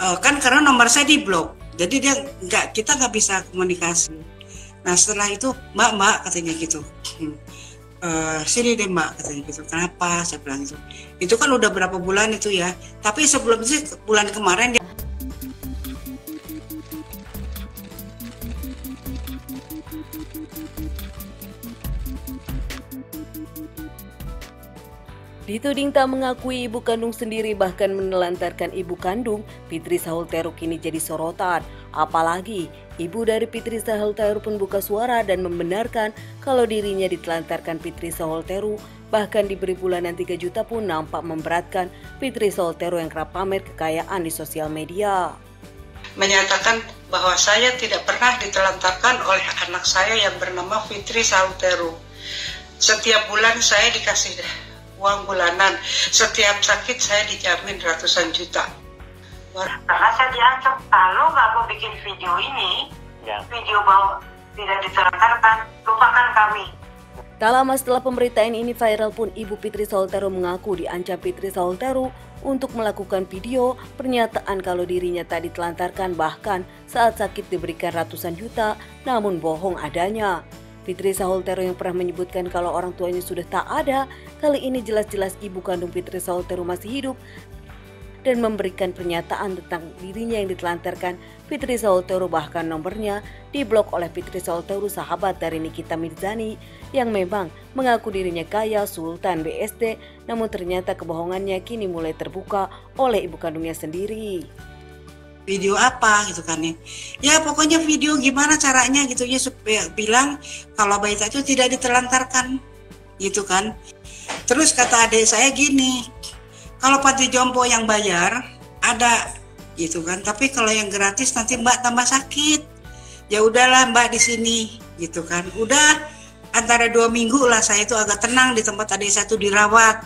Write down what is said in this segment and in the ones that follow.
uh, kan karena nomor saya di blok jadi dia nggak kita nggak bisa komunikasi. Nah setelah itu mbak mbak katanya gitu. Uh, sini deh mbak katanya gitu. Kenapa? Saya bilang itu itu kan udah berapa bulan itu ya. Tapi sebelum itu bulan kemarin dia Dituding tak mengakui ibu kandung sendiri bahkan menelantarkan ibu kandung, Fitri Sahul Teru kini jadi sorotan. Apalagi, ibu dari Fitri Sahul Teru pun buka suara dan membenarkan kalau dirinya ditelantarkan Fitri Sahul Teru, bahkan diberi bulanan 3 juta pun nampak memberatkan Fitri Sahul Teru yang kerap pamer kekayaan di sosial media. Menyatakan bahwa saya tidak pernah ditelantarkan oleh anak saya yang bernama Fitri Sahul Teru. Setiap bulan saya dikasih uang bulanan. Setiap sakit saya dijamin ratusan juta. Karena saya diancam, kalau nggak mau bikin video ini, ya. video bahwa tidak diterangkan, lupakan kami. Tak lama setelah pemberitaan ini viral pun Ibu Fitri Soltero mengaku diancam Fitri Soltero untuk melakukan video pernyataan kalau dirinya tak ditelantarkan bahkan saat sakit diberikan ratusan juta namun bohong adanya. Fitri Saultero yang pernah menyebutkan kalau orang tuanya sudah tak ada, kali ini jelas-jelas ibu kandung Fitri Saultero masih hidup dan memberikan pernyataan tentang dirinya yang ditelantarkan Fitri Saultero bahkan nomornya diblok oleh Fitri Saultero sahabat dari Nikita Mirzani yang memang mengaku dirinya kaya Sultan BSD namun ternyata kebohongannya kini mulai terbuka oleh ibu kandungnya sendiri video apa gitu kan ya. Ya pokoknya video gimana caranya gitu ya supaya bilang kalau bayi itu tidak ditelantarkan gitu kan. Terus kata adik saya gini kalau panti jompo yang bayar ada gitu kan tapi kalau yang gratis nanti mbak tambah sakit. Ya udahlah mbak di sini gitu kan. Udah antara dua minggu lah saya itu agak tenang di tempat adik saya itu dirawat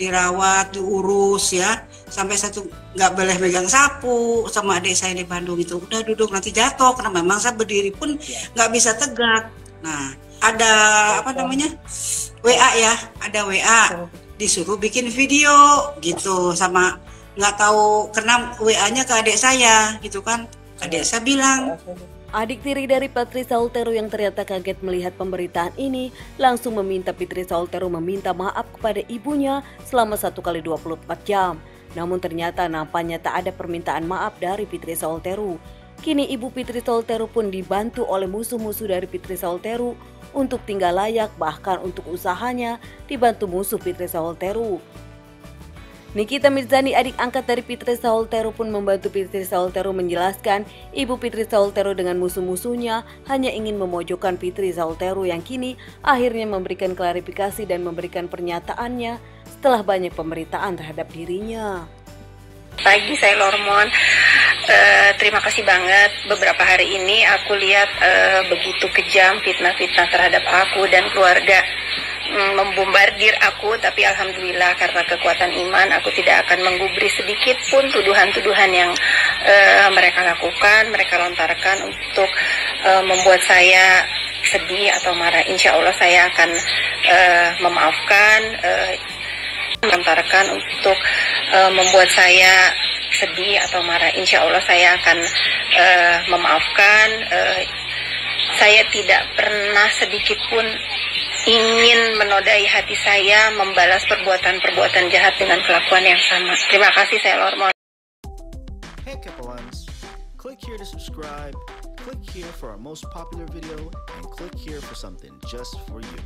dirawat diurus ya sampai satu nggak boleh megang sapu sama adik saya di Bandung itu udah duduk nanti jatuh. Karena memang saya berdiri pun iya. nggak bisa tegak. Nah ada apa namanya? WA ya ada WA disuruh bikin video gitu sama nggak tahu karena WA-nya ke adik saya gitu kan. Adik saya bilang Adik tiri dari Patri Saultero yang ternyata kaget melihat pemberitaan ini langsung meminta Fitri Saultero meminta maaf kepada ibunya selama satu kali 24 jam. Namun ternyata nampaknya tak ada permintaan maaf dari Fitri Solteru. Kini ibu Fitri Solteru pun dibantu oleh musuh-musuh dari Fitri Solteru untuk tinggal layak bahkan untuk usahanya dibantu musuh Fitri Solteru. Nikita Mirzani adik angkat dari Fitri Solteru pun membantu Fitri Solteru menjelaskan ibu Fitri Solteru dengan musuh-musuhnya hanya ingin memojokkan Fitri Solteru yang kini akhirnya memberikan klarifikasi dan memberikan pernyataannya setelah banyak pemberitaan terhadap dirinya. Pagi saya Lormon, uh, terima kasih banget. Beberapa hari ini aku lihat uh, begitu kejam fitnah-fitnah terhadap aku dan keluarga. Um, membombardir aku tapi alhamdulillah karena kekuatan iman aku tidak akan menggubris sedikit pun tuduhan-tuduhan yang uh, mereka lakukan mereka lontarkan untuk uh, membuat saya sedih atau marah. Insya Allah saya akan uh, memaafkan mengantarkan untuk uh, membuat saya sedih atau marah. Insya Allah saya akan uh, memaafkan. Uh, saya tidak pernah sedikit pun ingin menodai hati saya membalas perbuatan-perbuatan jahat dengan kelakuan yang sama. Terima kasih saya Lormon. Click here to subscribe, click here for our most popular video, and click here for something just for you.